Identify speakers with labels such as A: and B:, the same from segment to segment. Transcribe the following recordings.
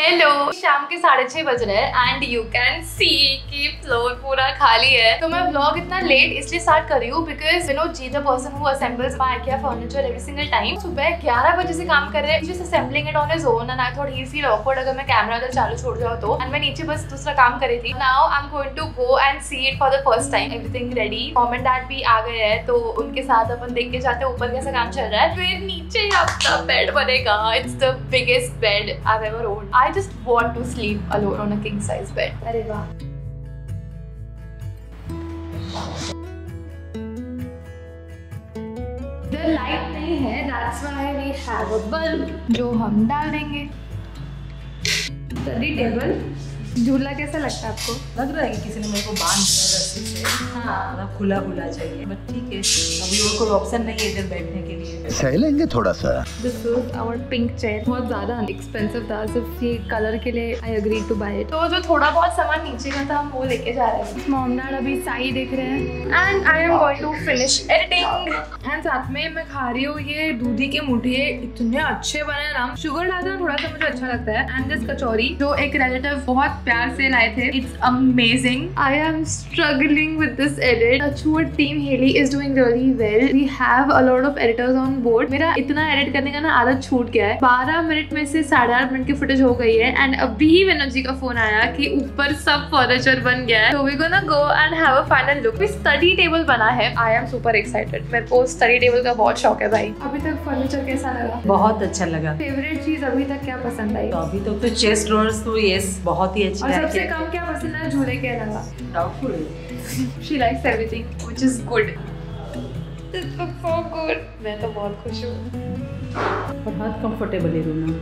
A: Hello शाम के साढ़े छह बज रहे हैं एंड यू कैन सी कि फ्लोर पूरा खाली है। तो मैं ब्लॉग इतना लेट इसलिए स्टार्ट कर रही हूँ because you know ji the person who assembles my IKEA furniture every single time सुबह 11 बजे से काम कर रहे हैं। Just assembling it on his own and I thought he feel awkward अगर मैं कैमरा उधर चालू छोड़ जाऊँ तो। एंड मैं नीचे बस दूसरा काम कर रही थी। Now I am going to go and see it for the first time everything ready mom and dad भी आ गए हैं तो उनके साथ अपन देख के जाते हैं। ऊपर कैसा काम चल रहा है। फिर नीचे आपका बेड बनेगा। It's the biggest bed I ever owned I just want to sleep alone on a king size bed. अरे वाह। लाइट नहीं है that's why we have a bulb जो हम डाल देंगे। स्टडी टेबल झूला कैसा लगता है आपको?
B: लग रहा है कि किसी ने मेरे को बाँध दिया रस्सी से। हाँ। मतलब खुला खुला चाहिए। बट ठीक है अभी और कोई ऑप्शन नहीं है इधर बैठने के
C: सहलेंगे थोड़ा सा?
A: This is our pink chair बहुत ज़्यादा एक्सपेंसिव था, सिर्फ़ ये कलर के लिए आई अग्री टू बाय तो जो थोड़ा बहुत सामान नीचे का था, हम वो लेके जा रहे हैं। मॉम डैड अभी साई देख रहे हैं। And I am going to finish editing and साथ में मैं खा रही हूँ ये दूधी के मुठिए इतने अच्छे बने ना शुगर डालते थोड़ा सा मुझे अच्छा लगता है। एंड दिस कचौरी, जो एक रिलेटिव बहुत प्यार से लाए थे it's amazing I am struggling with this edit अचूर team Haley is doing really well we have a lot of editors on board मेरा इतना एडिट करने का ना आदत छूट गया है। बारह मिनट में से साढ़े आठ मिनट की फुटेज हो गई है एंड अभी ही विनोद जी का फ़ोन आया कि ऊपर सब फर्नीचर बन गया है। तो we gonna go and have a final look study table बना है। आई एम सुपर एक्साइटेड मेरे को स्टडी टेबल का बहुत शौक है भाई। अभी तक फर्नीचर कैसा लगा?
B: बहुत अच्छा लगा।
A: फेवरेट चीज़ अभी तक क्या पसंद आई?
B: तो अभी तक तो चेस्ट ड्रॉर्स तो यस बहुत ही अच्छी
A: और सबसे कम क्या पसंद है? झूले के अलावा।
B: Doubtful
A: she likes everything which is good this look so good मैं तो बहुत खुश हूँ।
B: बहुत कंफर्टेबल है रूम
A: ये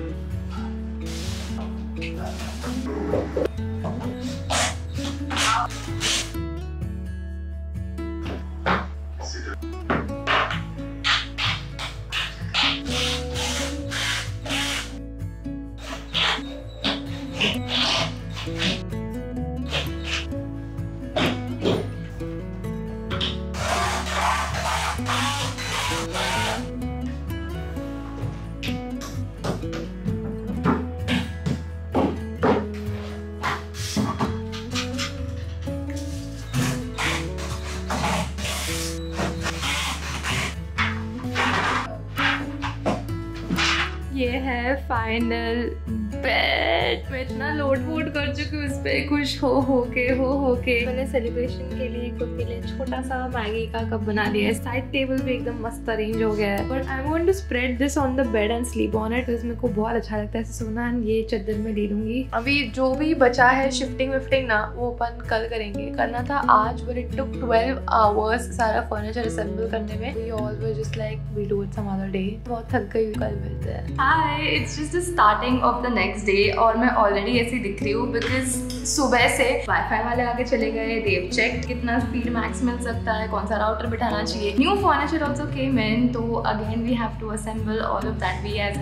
A: है फाइनल बेड मैं इतना लोड कर चुकी हूँ उस पर खुश हो हो के, हो हो के। मैंने सेलिब्रेशन के लिए खुद के लिए छोटा सा मैगी का कप बना लिया। है साइड टेबल भी एकदम मस्त अरेंज हो गया है। But I want to spread this on the bed and sleep on it मेरे को बहुत अच्छा लगता है। सोना ये में ले लूँगी। अभी जो भी बचा है शिफ्टिंग विफ्टिंग ना, वो अपन कल करेंगे। करना था आज बट इट टुक 12 आवर्स सारा फर्नीचर असेंबल करने में। We always just like we do it some other day बहुत थक गई कल मिलते हैं hi it's just the starting of the next day और मैं ऑलरेडी ऐसी दिख रही हूँ बिकॉज़ सुबह से वाईफाई वाले आगे चले गए देव चेक कितना स्पीड मैक्स मिल सकता है, कौन सा राउटर बिठाना चाहिए। न्यू फर्नीचर ऑल्सो के इन तो again we have to assemble all of that we as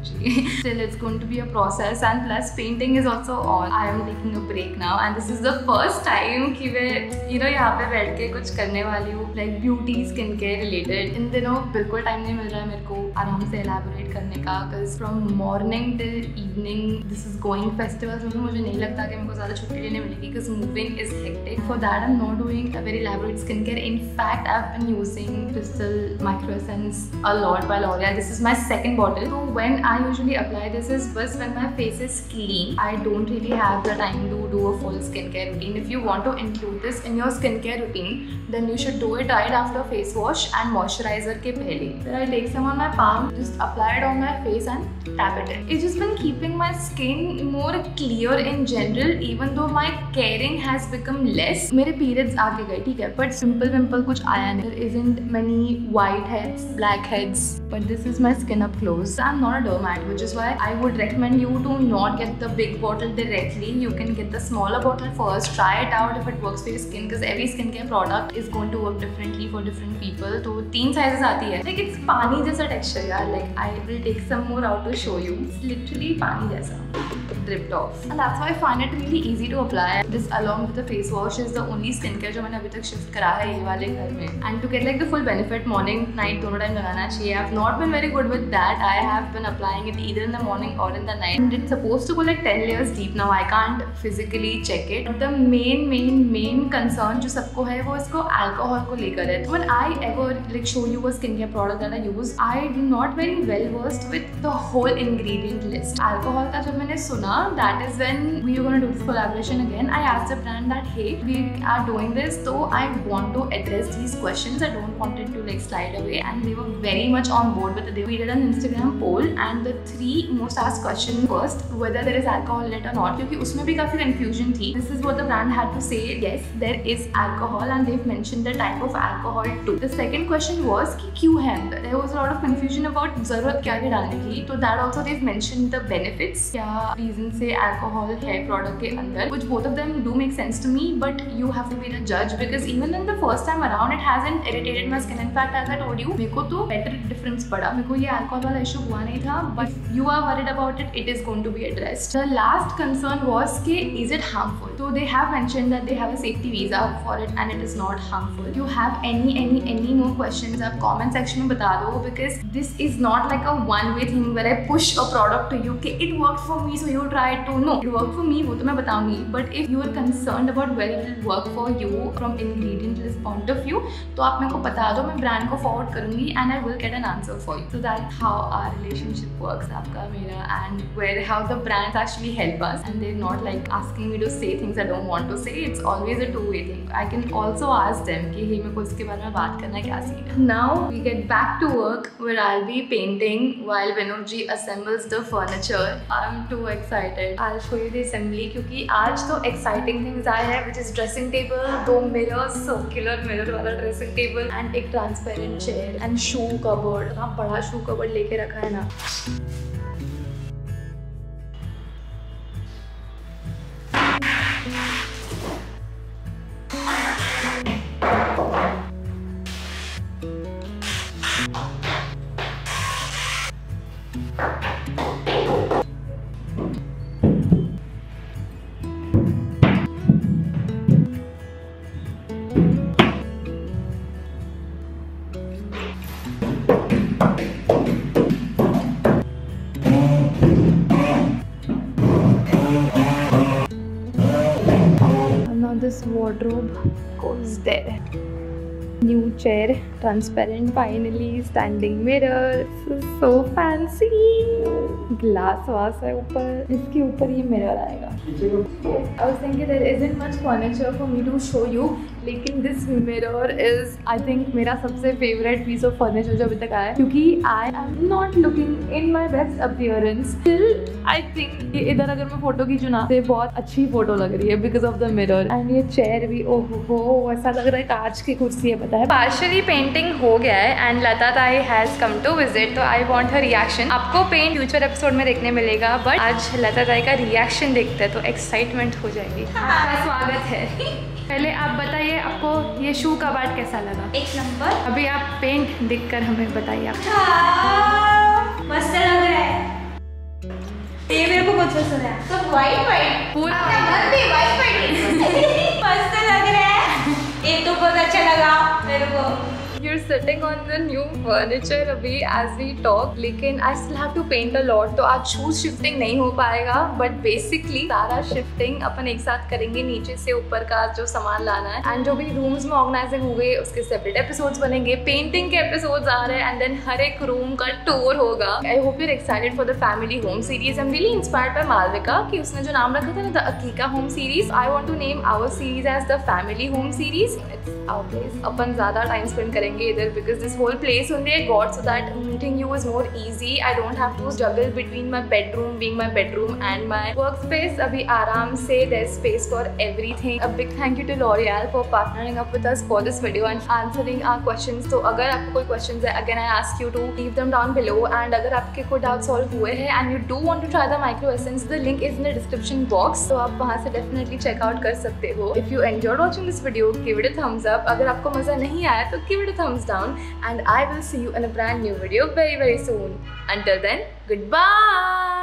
A: in Still, it's going to be a process, and plus, painting is also on. I am taking a break now, and this is the first time कि मैं you know यहाँ पे बैठ के कुछ करने वाली हूँ like beauty skin care related. इन दिनों बिल्कुल टाइम नहीं मिल रहा है मेरे को आराम से elaborate करने का because from morning till evening this is going festivals में मुझे नहीं लगता कि मेरे को ज़्यादा छुट्टी लेने मिलेगी because moving is hectic. For that, I'm not doing a very elaborate skincare. In fact, I've been using Crystal Micro Essence a lot by L'Oreal. This is my second bottle. So when I usually apply this is just when my face is clean. I don't really have the time to do a full skincare routine. If you want to include this in your skincare routine, then you should do it right after face wash and moisturizer ke pehle. Then I take some on my palm, just apply it on my face and tap it in. It's just been keeping my skin more clear in general, even though my caring has become less. मेरे periods आगे गए ठीक है, but simple pimple कुछ आया नहीं. There isn't many white heads, black heads, but this is my skin up close. I'm not a derm dermat which is why I would recommend you to not get the big bottle directly you can get the smaller bottle first try it out if it works for your skin because every skincare product is going to work differently for different people तो तीन sizes आती है like it's पानी जैसा texture यार like I will take some more out to show you it's literally पानी जैसा dripped off. And that's why I find it really easy to apply. This along with the face wash is the only skincare जो मैंने अभी तक shift करा है ये वाले घर में. And to get like the full benefit, morning, night दोनों time लगाना चाहिए. I've not been very good with that. I have been applying it either in the morning or in the night. And it's supposed to go like 10 layers deep. Now I can't physically check it. But the main main main concern जो सबको है वो इसको alcohol को लेकर है. When I ever like show you a skincare product that I use, I do not very well versed with the whole ingredient list. Alcohol का जब मैंने सुना, that is when we are gonna do this collaboration again. I asked the brand that hey, we are doing this, so I want to address these questions. I don't want it to like slide away, and they were very much on board with it. We did an Instagram poll, and and the three most आज question first whether there is alcohol it or not क्योंकि उसमें भी काफ़ी कंफ्यूजन थी. This is वो the brand had to say yes there is alcohol and they've mention the type of alcohol to the second question was की क्यू है? अंदर there was lot of confusion about ज़रूरत क्या भी डालने की. तो that also they've mention the benefits क्या रीजन से एल्कोहल है प्रोडक्ट के अंदर? कुछ both of them do make sense to me but you have to be the जज because even in the first time around it hasn't irritated my skin in fact as I told मेरे को तो better difference पड़ा. मेरे को ये alcohol वाला issue हुआ नहीं था but you are worried about it it is going to be addressed the last concern was के इज़ इट हार्मफुल तो they have mention that they have a safety visa for it and it is not harmful you have any any any more question आप comment section में बता दो because this is not like a one way thing where I push a product to you के it work for me so you try to know it work for me वो तो मैं बताऊँगी but if you are concern about where it will work for you from ingredient this point of view तो आप मेरे को बता दो, मैं ब्रांड को फॉरवर्ड करूँगी and I will get an answer for you so that how our relationship works आपका मेरा and where how the brands actually help us and they're not like asking me to say things I don't want to say. It's always a two way thing. I can also ask them कि hey मेरे इसके बारे में बात करना है क्या scene है. Now we get back to work where I'll be painting while Vinodji assembles the furniture. I'm too excited. I'll show you the assembly क्योंकि आज तो exciting things आए हैं which is dressing table, दो mirrors, circular mirror वाला dressing table and एक transparent chair and shoe cupboard. इतना बड़ा shoe cupboard लेके रखा है ना. Thank you. This wardrobe goes there. New chair, transparent finally, standing mirror. This is so fancy. glass वास है ऊपर इसके ऊपर ये mirror आएगा I was thinking there isn't much furniture for me to show you लेकिन this mirror is I think मेरा सबसे फेवरेट पीस ऑफ़ फर्नीचर जो अभी तक आया है। क्योंकि I am not looking in my best appearance still I think ये इधर अगर मैं फ़ोटो खींचू ना तो बहुत अच्छी फ़ोटो लग रही है because of the mirror. And ये चेयर भी ओह हो ऐसा लग रहा है कांच की कुर्सी है पता है। पार्शली पेंटिंग हो गया है एंड लता ताई हैज़ कम टू विज़िट तो आई वांट हर रिएक्शन आपको पेंट फ्यूचर एपिसोड में देखने मिलेगा बट आज लता ताई का रिएक्शन देखते हैं तो एक्साइटमेंट हो जाएगी। आपका स्वागत है। पहले आप बताइए आपको ये शू का बाट कैसा लगा?
C: एक नंबर।
A: अभी आप पेंट देखकर हमें बताइए आप।
C: हाँ, मस्त लग रहा है। ये मेरे को बहुत पसंद है। सब white
A: white sitting on the new furniture अभी as we talk, लेकिन I still have to paint a lot तो आज शूज़ शिफ्टिंग नहीं हो पाएगा बट बेसिकली सारा शिफ्टिंग अपन एक साथ करेंगे नीचे से ऊपर का जो सामान लाना है। एंड जो भी रूम्स में ऑर्गेनाइजिंग हो गए, उसके सेपरेट एपिसोड्स बनेंगे। पेंटिंग के एपिसोड्स आ रहे हैं एंड देन हर एक रूम का टूर होगा। I hope you're excited for the family home series I'm really inspired by Malvika कि उसने जो नाम रखा था ना the अकीका home series I want to name our series as the family home series it's अपन ज़्यादा टाइम स्पेंड करेंगे इधर because this whole place only I got so that meeting you is more easy I don't have to struggle between my bedroom being my bedroom and my workspace अभी आराम से there's space for everything a big thank you to L'Oreal for partnering up with us for this video and answering our questions तो अगर आपको कोई questions है again I ask you to leave them down below and अगर आपके कोई doubt solve हुए हैं and you do want to try the micro essence the link is in the description box तो आप वहाँ से definitely check out कर सकते हो if you enjoyed watching this video give it a thumbs up अगर आपको मज़ा नहीं आया तो give it a thumbs down and I will see you in a brand new video very very soon. Until then goodbye